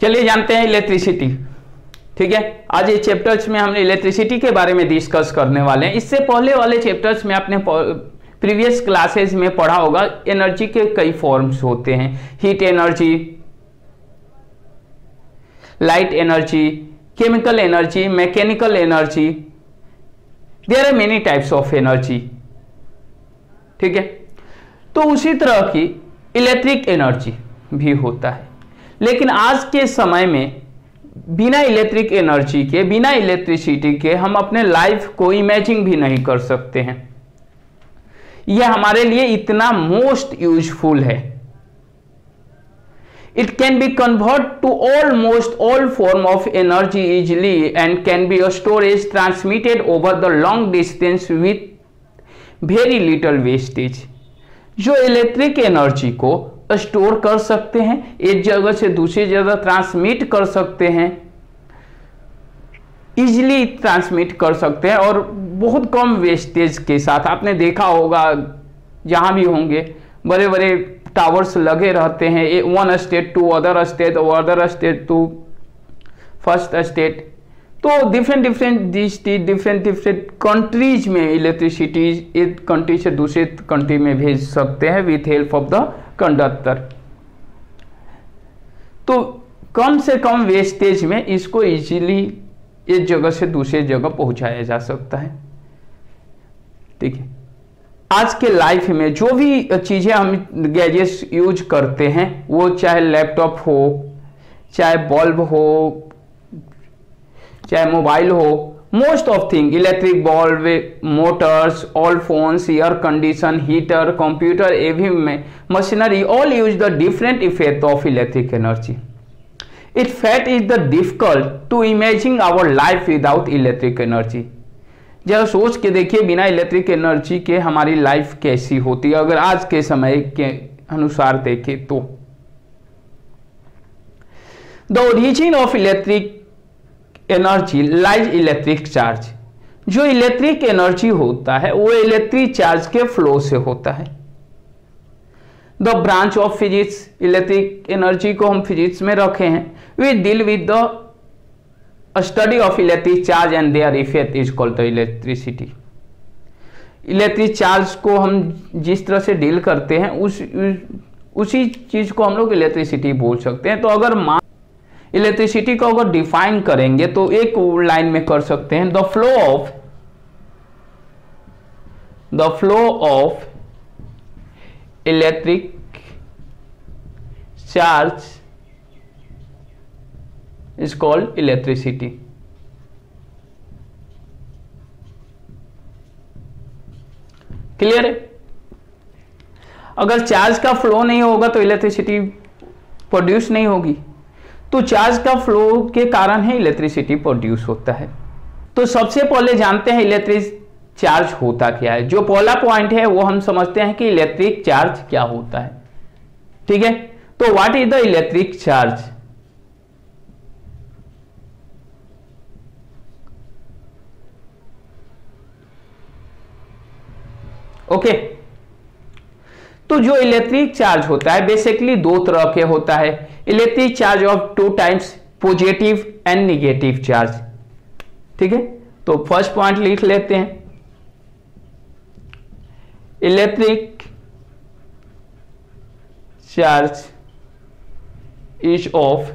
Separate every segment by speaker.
Speaker 1: चलिए जानते हैं इलेक्ट्रिसिटी ठीक है? आज ये चैप्टर्स में हमने इलेक्ट्रिसिटी के बारे में डिस्कस करने वाले हैं। इससे पहले वाले चैप्टर्स में आपने प्रीवियस क्लासेस में पढ़ा होगा एनर्जी के कई फॉर्म्स होते हैं। Heat energy light energy chemical energy mechanical energy there are many types of energy ठीक है? तो उसी तरह की इलेक्ट्रिक एनर्जी भी होता है। लेकिन आज के समय में, बिना इलेक्ट्रिक एनर्जी के, बिना इलेक्ट्रिसिटी के, हम अपने लाइफ को इमेजिन भी नहीं कर सकते हैं। यह हमारे लिए इतना मोस्ट यूजफुल है। It can be convert to almost all form of energy easily and can be storage transmitted over the long distance with very little wastage जो इलेक्ट्रिक एनर्जी को स्टोर कर सकते हैं, एक जगह से दूसरी जगह ट्रांसमिट कर सकते हैं। इजिली ट्रांसमिट कर सकते हैं और बहुत कम वेस्टेज के साथ, आपने देखा होगा, जहाँ भी होंगे बड़े बड़े टावर्स लगे रहते हैं, a one state to other state और other state to first state तो different different district different different countries में इलेक्ट्रिसिटी एक कंट्री से दूसरे कंट्री में भेज सकते हैं with help of the conductor तो कम से कम वेस्टेज में इसको इजीली एक जगह से दूसरे जगह पहुँचाया जा सकता है। ठीक है? आज के लाइफ में जो भी चीज़ें हम गैजेट्स यूज़ करते हैं, वो चाहे लैपटॉप हो, चाहे बल्ब हो, चाहे मोबाइल हो most of thing electric bulb motors all phones air condition heater computer AV में machinery all use the different effect of electric energy it fact is the difficult to imagine our life without electric energy जरा सोच के देखिए, बिना electric energy के हमारी life कैसी होती है? अगर आज के समय के अनुसार देखें तो। The origin of electric energy, lies electric charge. जो इलेक्ट्रिक एनर्जी होता है, वो इलेक्ट्रिक चार्ज के फ्लो से होता है। The branch of physics, electric energy को हम फिजिक्स में रखे हैं। We deal with the study of electric charge and their effect is called the electricity. Electric charge को हम जिस तरह से डील करते हैं, उस, उसी चीज़ को हम लोग इलेक्ट्रिसिटी बोल सकते हैं। तो अगर मान इलेक्ट्रिसिटी को अगर डिफाइन करेंगे तो एक लाइन में कर सकते हैं the flow of the flow of electric charge is called electricity clear है? अगर चार्ज का फ्लो नहीं होगा तो इलेक्ट्रिसिटी प्रोड्यूस नहीं होगी। तो चार्ज का फ्लो के कारण ही इलेक्ट्रिसिटी प्रोड्यूस होता है। तो सबसे पहले जानते हैं इलेक्ट्रिक चार्ज होता क्या है। जो पहला पॉइंट है, वो हम समझते हैं कि इलेक्ट्रिक चार्ज क्या होता है। ठीक है? तो what is the electric charge okay तो जो इलेक्ट्रिक चार्ज होता है बेसिकली दो तरह के होता है। Electric charge of two times positive and negative charge ठीक है? तो फ़र्स्ट पॉइंट लिख लेते हैं। Electric charge is of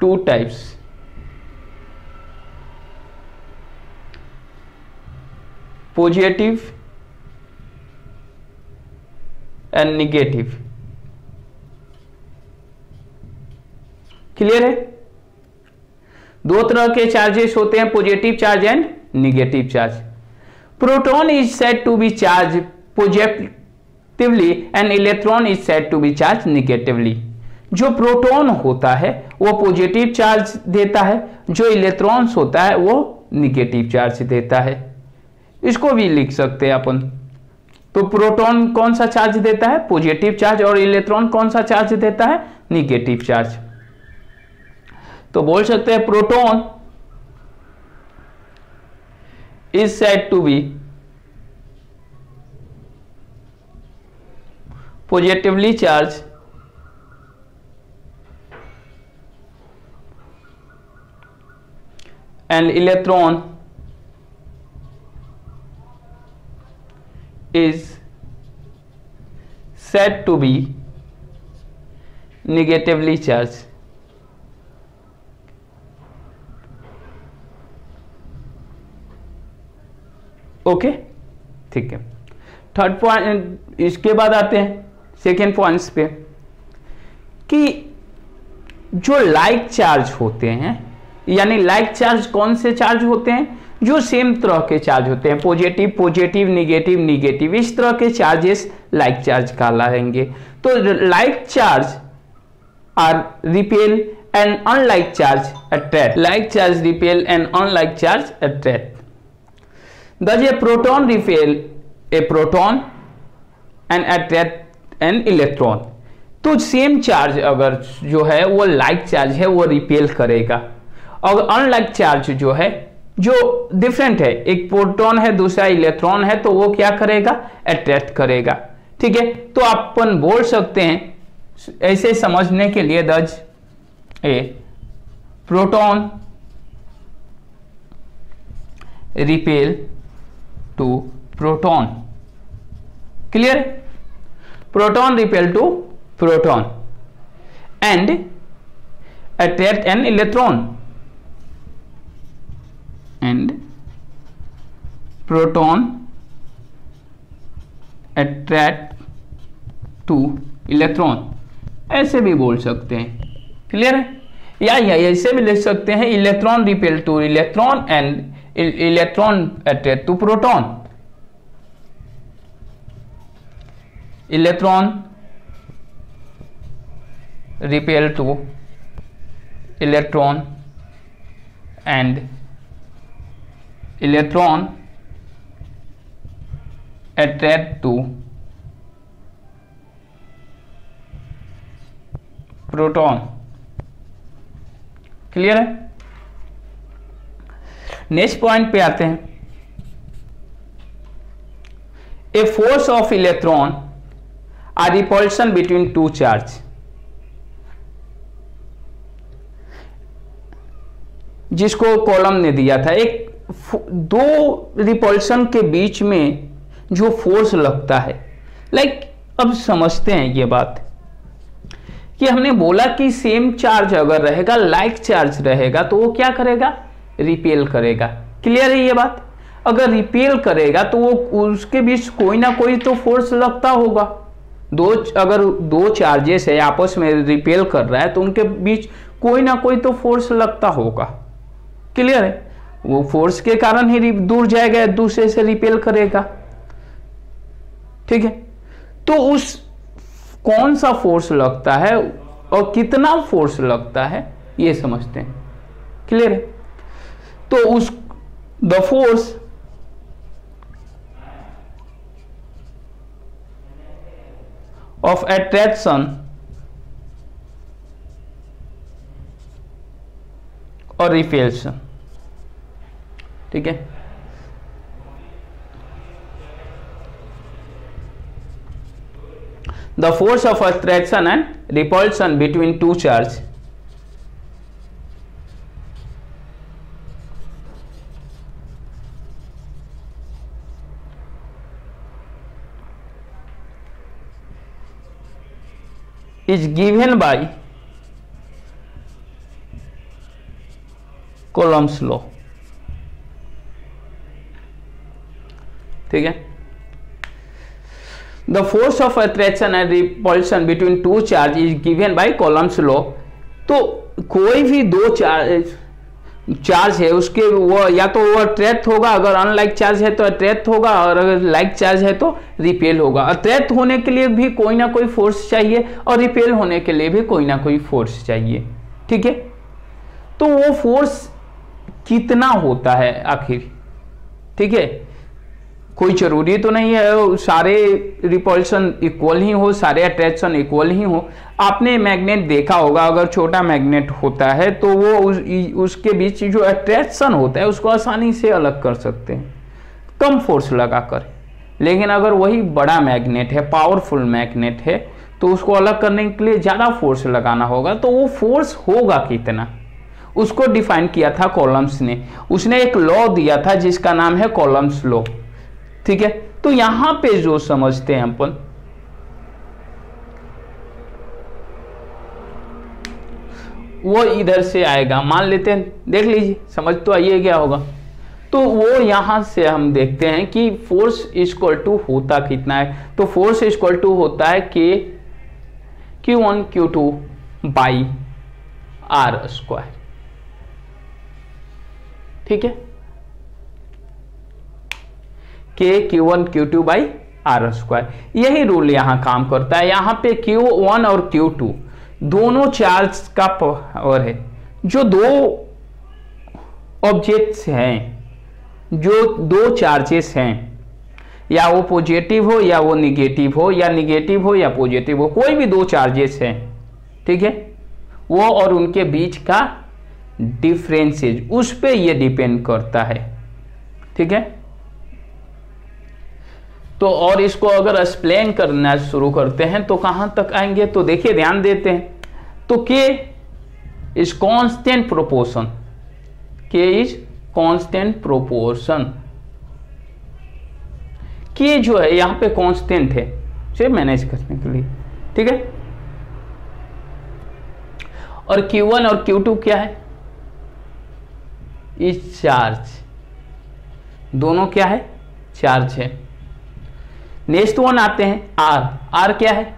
Speaker 1: two types positive and negative clear है? दो तरह के चार्जेस होते हैं positive charge and negative charge proton is set to be charge positively and electron is set to be charge negatively जो proton होता है, वो पॉजिटिव चार्ज देता है. जो इलेक्ट्रॉन्स होता है, वो निगेटिव चार्ज देता है. इसको भी लिख सकते हैं अपन. तो प्रोटॉन कौन सा चार्ज देता है? पॉजिटिव चार्ज और इलेक्ट्रॉन कौन सा चार्ज देता है? Negative charge. तो बोल सकते हैं proton is said to be positively charged and electron is said to be negatively charged. Okay ठीक है. थर्ड पॉइंट इसके बाद आते हैं सेकेंड पॉइंट्स पे. कि जो लाइक चार्ज होते हैं, यानी लाइक चार्ज कौन से चार्ज होते हैं? जो सेम तरह के चार्ज होते हैं पॉजिटिव पॉजिटिव निगेटिव निगेटिव इस तरह के चार्जेस लाइक चार्ज कहलाएँगे। तो like charge are repel and unlike charge attract like charge repel and unlike charge attract Does a proton repel a proton and attract an electron? तो same charge अगर जो है, वो लाइक चार्ज है, वो repel करेगा। और अनलाइक चार्ज जो है जो डिफरेंट है, एक प्रोटॉन है, दूसरा इलेक्ट्रॉन है तो वो क्या करेगा? अट्रैक्ट करेगा। ठीक है? तो अपन बोल सकते हैं, ऐसे समझने के लिए does a proton repel to proton clear? Proton repel to proton and attract an electron and proton attract to electron ऐसे भी बोल सकते हैं। क्लियर है? या या ऐसे भी लिख सकते हैं electron repel to electron and electron attract to proton electron repel to electron and electron attract to proton clear है? नेक्स्ट पॉइंट पे आते हैं। A force of electron are repulsion between two charge. जिसको कॉलम ने दिया था। एक दो रिपल्सन के बीच में जो फोर्स लगता है। लाइक अब समझते हैं ये बात कि हमने बोला कि सेम चार्ज अगर रहेगा लाइक चार्ज रहेगा तो वो क्या करेगा? रिपेल करेगा। क्लियर है ये बात? अगर रिपेल करेगा तो वो उसके बीच कोई ना कोई तो फोर्स लगता होगा। दो, अगर दो चार्जेस है, आपस में रिपेल कर रहा है तो उनके बीच कोई ना कोई तो फोर्स लगता होगा। क्लियर है? वो फोर्स के कारण ही दूर जाएगा दूसरे से रिपेल करेगा। ठीक है? तो उस कौन सा फोर्स लगता है और कितना फोर्स लगता है, ये समझते हैं। क्लियर है? तो उस द फोर्स ऑफ़ अट्रैक्शन और रिपेल्सन ठीक है? The force of attraction and repulsion between two charge is given by Coulomb's law. ठीक है? The force of attraction and repulsion between two charge is given by Coulomb's law तो कोई भी दो charge charge है, उसके वो या तो वो अट्रैक्ट होगा, अगर अनलाइक चार्ज है तो अट्रैक्ट होगा, और अगर लाइक चार्ज है तो रिपेल होगा। अट्रैक्ट होने के लिए भी कोई ना कोई फोर्स चाहिए, और रिपेल होने के लिए भी कोई ना कोई फोर्स चाहिए। ठीक है? तो वो फोर्स कितना होता है आखिर? ठीक है? कोई ज़रूरी तो नहीं है सारे रिपल्सन इक्वल ही हो सारे अट्रैक्शन इक्वल ही हो। आपने मैग्नेट देखा होगा अगर छोटा मैग्नेट होता है तो वो उस, उसके बीच जो अट्रैक्शन होता है उसको आसानी से अलग कर सकते हैं। कम फोर्स लगाकर। लेकिन अगर वही बड़ा मैग्नेट है पावरफुल मैग्नेट है तो उसको अलग करने के लिए ज़्यादा फोर्स लगाना होगा तो वो फोर्स होगा कितना? उसको डिफाइन किया था कॉलम्स ने। उसने एक लॉ दिया था जिसका नाम है कॉलम्स लॉ ठीक है? तो यहाँ पे जो समझते हैं अपन, वो इधर से आएगा। मान लेते हैं, देख लीजिए, समझ तो आइए क्या होगा। तो वो यहाँ से हम देखते हैं कि फोर्स इक्वल टू होता कितना है। तो फोर्स इक्वल टू होता है k q one q two by r square ठीक है? K q one q two by r square यही रूल यहाँ काम करता है। यहाँ पे क्यू वन और क्यू टू दोनों चार्ज का पावर है। जो दो ऑब्जेक्ट्स हैं, जो दो चार्जेस हैं, या वो पॉजिटिव हो या वो निगेटिव हो, या निगेटिव हो या पॉजिटिव हो, कोई भी दो चार्जेस हैं, ठीक है? वो और उनके बीच का डिफरेंसेज उस पर ये डिपेंड करता है, ठीक है? तो और इसको अगर एक्सप्लेन करना शुरू करते हैं तो कहाँ तक आएँगे? तो देखिए, ध्यान देते हैं। तो k is constant proportion k is constant proportion के जो है, यहाँ पे कांस्टेंट है। उसे मैनेज करने के लिए ठीक है? और Q1 और Q2 क्या है? इज़ चार्ज दोनों क्या है? चार्ज है। नेक्स्ट वन आते हैं, आर। आर क्या है?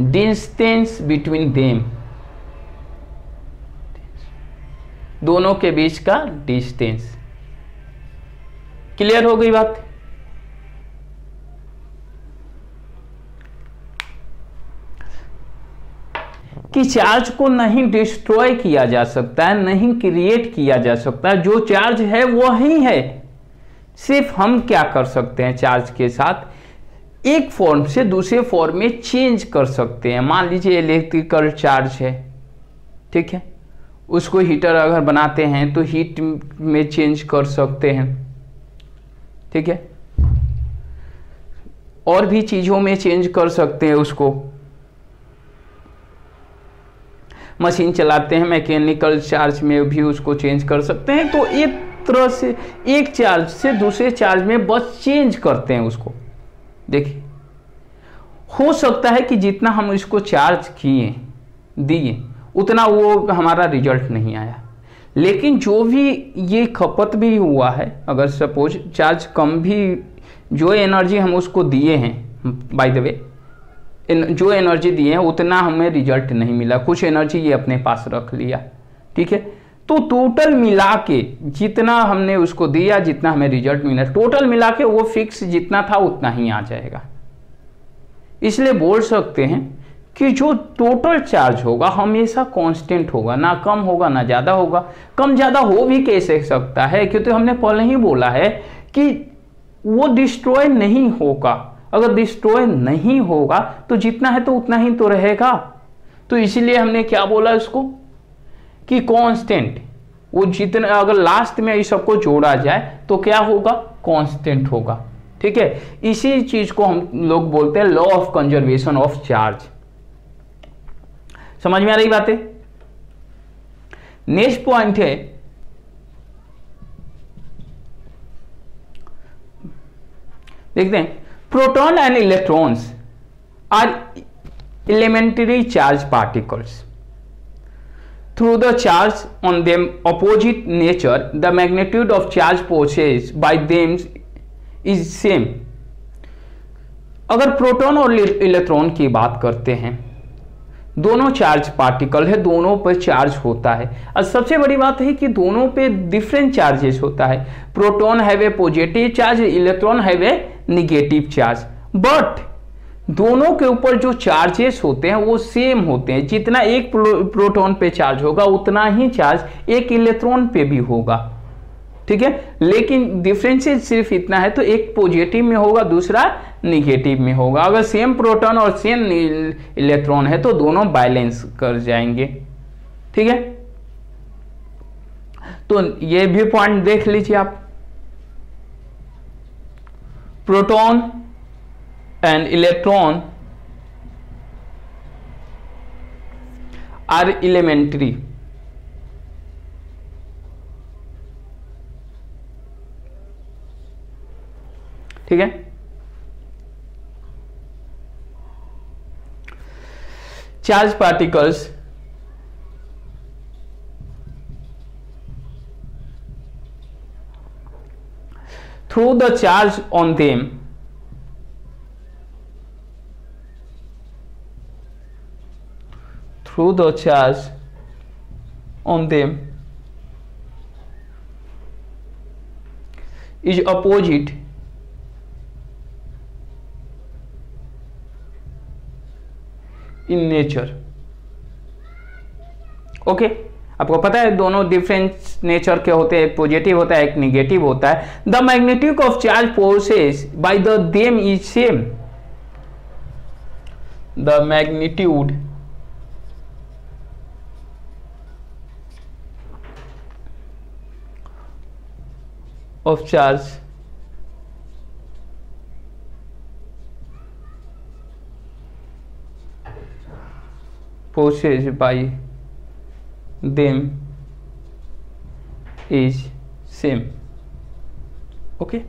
Speaker 1: डिस्टेंस बिटवीन देम दोनों के बीच का डिस्टेंस क्लियर हो गई बात? कि चार्ज को नहीं डिस्ट्रॉय किया जा सकता है, नहीं क्रिएट किया जा सकता है, जो चार्ज है वो ही है। सिर्फ़ हम क्या कर सकते हैं चार्ज के साथ? एक फॉर्म से दूसरे फॉर्म में चेंज कर सकते हैं। मान लीजिए इलेक्ट्रिकल चार्ज है। ठीक है? उसको हीटर अगर बनाते हैं तो हीट में चेंज कर सकते हैं। ठीक है? और भी चीज़ों में चेंज कर सकते हैं उसको। मशीन चलाते हैं मैकेनिकल चार्ज में भी उसको चेंज कर सकते हैं। तो एक तरह से, एक चार्ज से दूसरे चार्ज में बस चेंज करते हैं उसको। देखिए, हो सकता है कि जितना हम इसको चार्ज किए, दिए, उतना वो हमारा रिज़ल्ट नहीं आया। लेकिन जो भी ये खपत भी हुआ है, अगर सपोज़ चार्ज कम भी, जो एनर्जी हम उसको दिए हैं बाय द वे जो एनर्जी दिए हैं, उतना हमें रिज़ल्ट नहीं मिला। कुछ एनर्जी ये अपने पास रख लिया। ठीक है? तो टोटल मिला के जितना हमने उसको दिया, जितना हमें रिज़ल्ट मिला टोटल मिला के वो फिक्स जितना था, उतना ही आ जाएगा। इसलिए बोल सकते हैं कि जो टोटल चार्ज होगा, हमेशा कांस्टेंट होगा, ना कम होगा, ना ज़्यादा होगा। कम ज़्यादा हो भी कैसे सकता है? क्योंकि हमने पहले ही बोला है कि वो डिस्ट्रॉय नहीं होगा। अगर डिस्ट्रॉय नहीं होगा तो जितना है तो उतना ही तो रहेगा। तो इसीलिए हमने क्या बोला इसको कि कांस्टेंट वो जितना अगर लास्ट में इस सबको जोड़ा जाए तो क्या होगा? कांस्टेंट होगा। ठीक है? इसी चीज़ को हम लोग बोलते हैं law of conservation of charge समझ में आ रही बातें? नेक्स्ट पॉइंट है, देखते हैं proton and electrons are elementary charge particles through the charge on them opposite nature, the magnitude of charge possessed by them is same. अगर प्रोटॉन और electron की बात करते हैं, दोनों चार्ज पार्टिकल है, दोनों पर चार्ज होता है। और सबसे बड़ी बात है कि दोनों पे डिफरेंट चार्जेस होता है। Proton have a positive charge electron have a negative charge but दोनों के ऊपर जो चार्जेस होते हैं, वो सेम होते हैं। जितना एक प्रोटॉन पे चार्ज होगा, उतना ही चार्ज एक इलेक्ट्रॉन पे भी होगा। ठीक है? लेकिन डिफरेंसेस सिर्फ़ इतना है तो एक पॉजिटिव में होगा, दूसरा निगेटिव में होगा। अगर सेम प्रोटॉन और सेम इलेक्ट्रॉन है तो दोनों बैलेंस कर जाएँगे। ठीक है? तो ये भी पॉइंट देख लीजिए आप। Proton and electron are elementary ठीक है charge particles through the charge on them through the charge on them. Is opposite. In nature. Okay okay? आपको पता है दोनों डिफरेंट नेचर के होते हैं पॉजिटिव होता है, एक निगेटिव होता है. The magnetic of charge forces by the them is same the magnitude of charge. Possessed by them is same. Okay okay?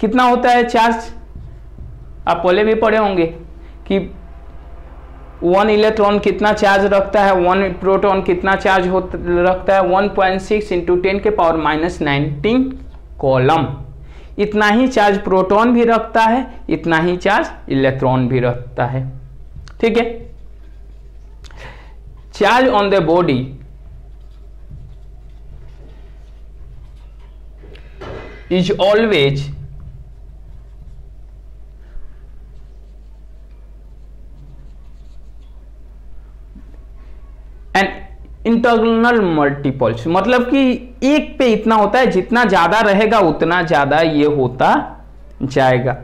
Speaker 1: कितना होता है चार्ज आप पहले भी पढ़े होंगे कि वन इलेक्ट्रॉन कितना चार्ज रखता है? वन प्रोटॉन कितना चार्ज होता, रखता है? One point six into ten के पावर माइनस नाइनटीन कॉलम। इतना ही चार्ज प्रोटॉन भी रखता है, इतना ही चार्ज इलेक्ट्रॉन भी रखता है। ठीक है? Charge on the body is always an internal multiples मतलब कि एक पे इतना होता है, जितना ज़्यादा रहेगा, उतना ज़्यादा ये होता जाएगा।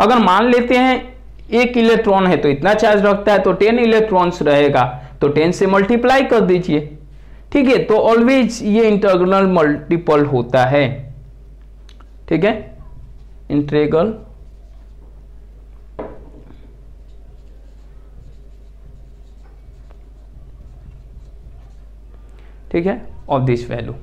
Speaker 1: अगर मान लेते हैं, एक इलेक्ट्रॉन है तो इतना चार्ज रखता है तो टेन इलेक्ट्रॉन्स रहेगा तो टेन से मल्टीप्लाई कर दीजिए। ठीक है तो ऑलवेज ये इंटरनल मल्टीपल होता है। ठीक है? इंट्रेगल ठीक है? Of this value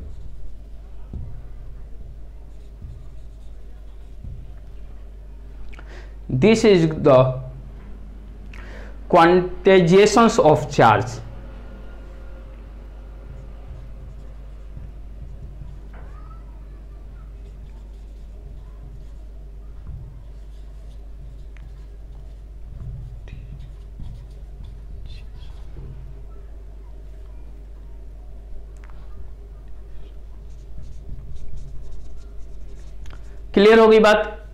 Speaker 1: this is the quantizations of charge clear होगी बात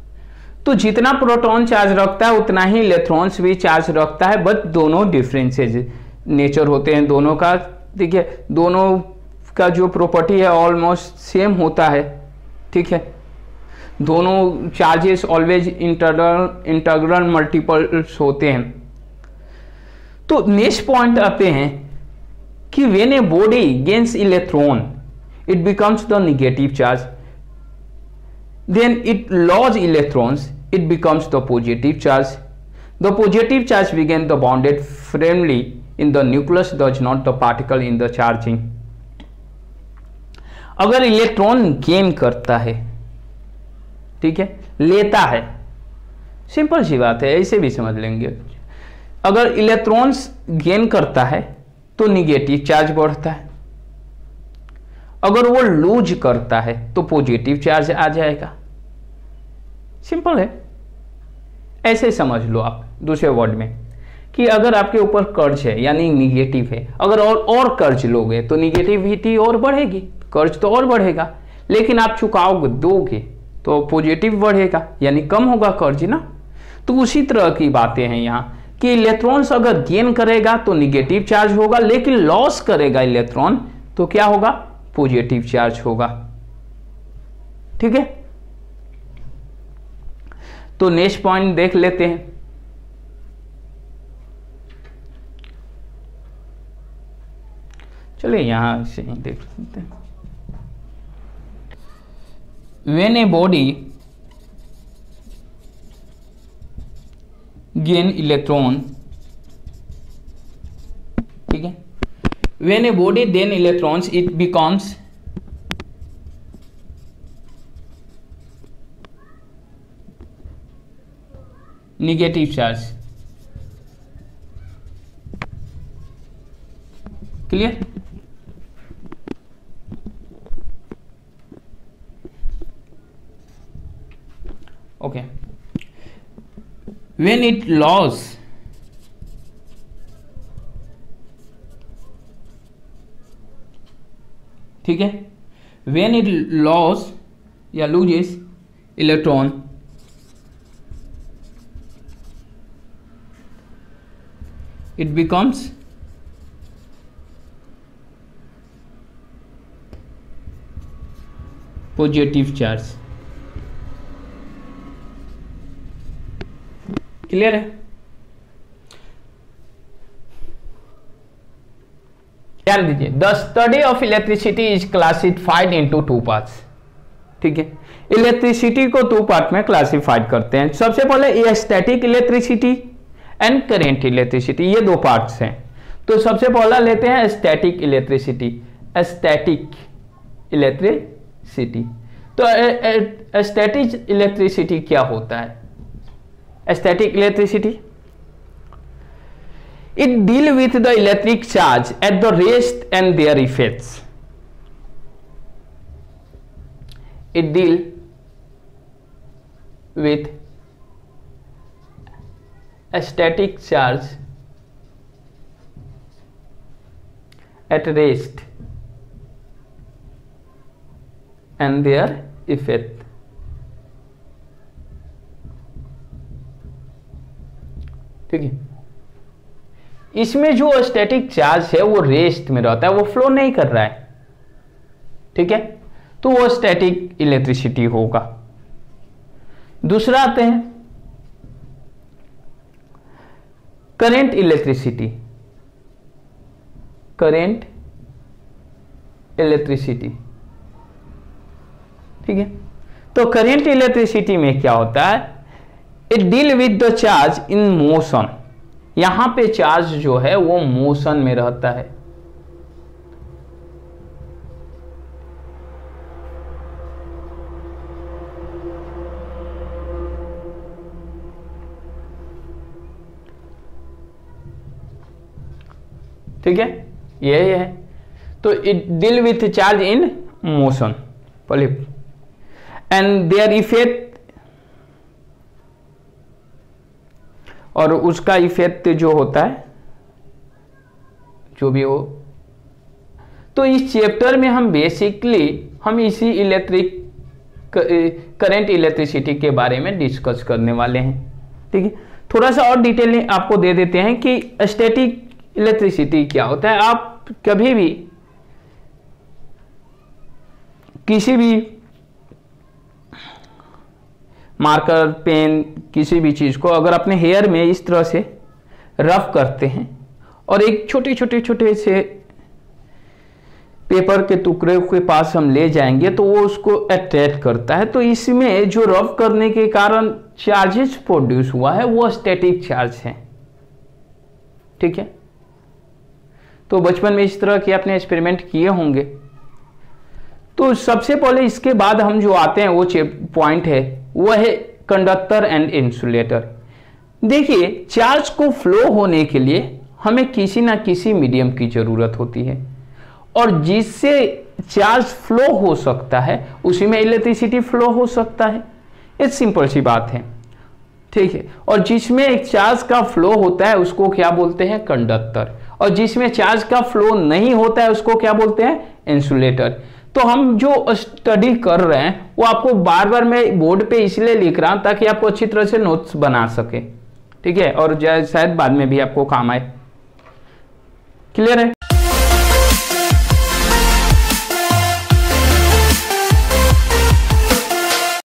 Speaker 1: तो जितना प्रोटॉन चार्ज रखता है, उतना ही इलेक्ट्रॉन्स भी चार्ज रखता है बट दोनों डिफरेंसेज नेचर होते हैं। दोनों का, देखिए, दोनों का जो प्रॉपर्टी है ऑलमोस्ट सेम होता है, ठीक है? दोनों charges always internal integral multiples होते हैं। तो नेक्स्ट पॉइंट आते हैं कि when a body gains electron it becomes the negative charge then it lose electrons it becomes the positive charge the positive charge begin the bonded firmly in the nucleus does not the particle in the charging अगर electron gain करता है ठीक है लेता है simple सी बात है ऐसे भी समझ लेंगे अगर इलेक्ट्रॉन्स गेन करता है तो निगेटिव चार्ज बढ़ता है अगर वो लूज करता है तो पॉजिटिव चार्ज आ जाएगा सिंपल है। ऐसे समझ लो आप दूसरे वर्ड में कि अगर आपके ऊपर कर्ज है, यानी निगेटिव है, अगर और और कर्ज लोगे तो निगेटिविटी और बढ़ेगी, कर्ज तो और बढ़ेगा, लेकिन आप चुकाओगे दोगे तो पॉजिटिव बढ़ेगा, यानी कम होगा कर्ज, ना? तो उसी तरह की बातें हैं यहाँ कि इलेक्ट्रॉन्स अगर गेन करेगा तो निगेटिव चार्ज होगा, लेकिन लॉस करेगा इलेक्ट्रॉन तो क्या होगा? पॉजिटिव चार्ज होगा। ठीक है? तो नेक्स्ट पॉइंट देख लेते हैं। चलिए यहाँ से ही देख लेते हैं। When a body gain electron ठीक है? When a body then electrons it becomes negative charge clear okay when it loss ठीक है when it loss या loses electron it becomes positive charge. Clear है? ध्यान दीजिए the study of electricity is classified into two parts ठीक है? Electricity को two part में क्लासिफाइड करते हैं। सबसे पहले static electricity and current electricity ये दो पार्ट हैं। तो सबसे पहला लेते हैं स्टैटिक इलेक्ट्रिसिटी स्टैटिक इलेक्ट्रिसिटी तो स्टैटिक इलेक्ट्रिसिटी क्या होता है? Static electricity it deal with the electric charge at the rest and their effects it deal with static charge at rest and their effect. ठीक है? इसमें जो स्टैटिक चार्ज है, वो रेस्ट में रहता है, वो फ्लो नहीं कर रहा है। ठीक है? तो वो स्टैटिक इलेक्ट्रिसिटी होगा। दूसरा आते हैं करेंट इलेक्ट्रिसिटी करेंट इलेक्ट्रिसिटी ठीक है? तो करेंट इलेक्ट्रिसिटी में क्या होता है? It deal with the charge in motion यहाँ पे चार्ज जो है, वो मोशन में रहता है। ठीक है? यही है। तो it deal with charge in motion and their effect और उसका इफ़ेक्ट जो होता है, जो भी हो। तो इस चैप्टर में हम बेसिकली हम इसी इलेक्ट्रिक करंट इलेक्ट्रिसिटी के बारे में डिस्कस करने वाले हैं। ठीक है? थोड़ा सा और डिटेल आपको दे देते हैं कि स्टैटिक इलेक्ट्रिसिटी क्या होता है? आप कभी भी किसी भी मार्कर, पेन, किसी भी चीज़ को अगर अपने हेयर में इस तरह से रफ करते हैं और एक छोटे छोटे छोटे से पेपर के टुकड़े के पास हम ले जाएँगे तो वो उसको अट्रैक्ट करता है। तो इसमें जो रफ करने के कारण चार्जेस प्रोड्यूस हुआ है, वो स्टैटिक चार्ज है। ठीक है? तो बचपन में इस तरह के अपने एक्सपेरिमेंट किए होंगे। तो सबसे पहले इसके बाद हम जो आते हैं, वो पॉइंट है वह है कंडक्टर एंड इंसुलेटर देखिए चार्ज को फ्लो होने के लिए हमें किसी ना किसी मीडियम की ज़रूरत होती है। और जिससे चार्ज फ्लो हो सकता है, उसी में इलेक्ट्रिसिटी फ्लो हो सकता है। ये सिंपल सी बात है। ठीक है? और जिसमें एक चार्ज का फ्लो होता है, उसको क्या बोलते हैं? कंडक्टर और जिसमें चार्ज का फ्लो नहीं होता है, उसको क्या बोलते हैं? इंसुलेटर तो हम जो स्टडी कर रहे हैं, वो आपको बार बार मैं बोर्ड पे इसलिए लिख रहा हूँ ताकि आपको अच्छी तरह से नोट्स बना सके। ठीक है? और शायद बाद में भी आपको काम आए। क्लियर है?